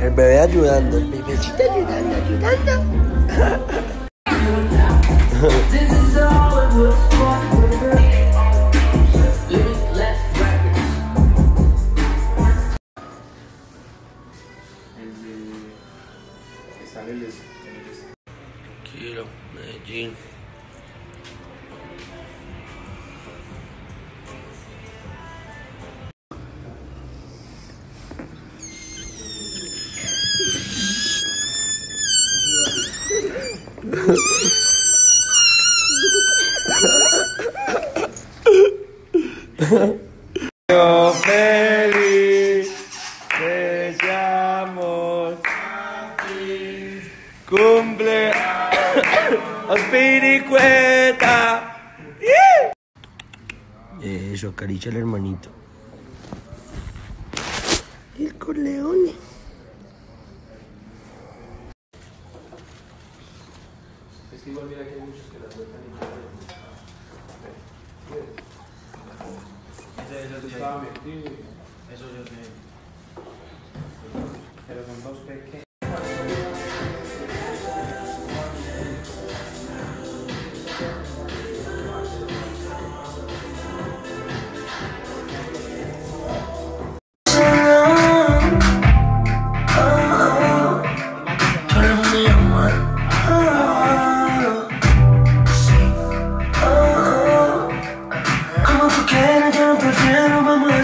El bebé ayudando, el bebecito ayudando, ayudando. Tranquilo, Medellín. Yo feliz, deseamos cumple Ospiricueta. Eso, acaricia al hermanito. El Corleone. Es que igual mira que hay muchos que la sueltan y estaba metido. Eso yo sé. Pero son dos pequeños.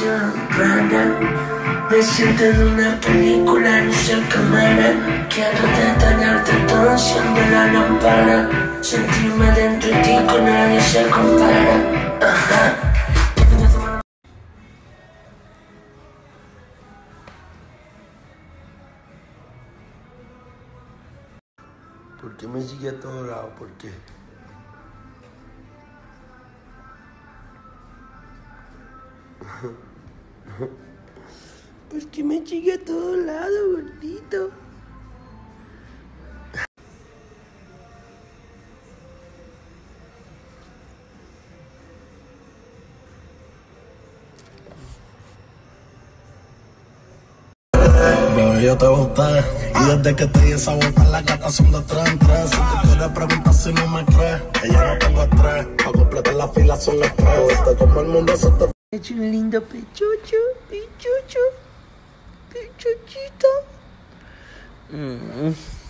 rara Me siento en una película, no sé cámara Quiero detenerte todo enciendo la lámpara Sentirme dentro de ti con nadie se compara Ajá ¿Por qué me sigue a todo lado? ¿Por qué? ¿Por qué me sigue a todo lado, gordito? Yo te gusté Y desde que te di esa boca las gatas son de tres en tres. Si te quieres preguntar si no me crees Ella no tengo estrés. Pa' completar la fila son las tres. Viste como el mundo se te Es un lindo pechucho, pechucho, pechuchito. Mm.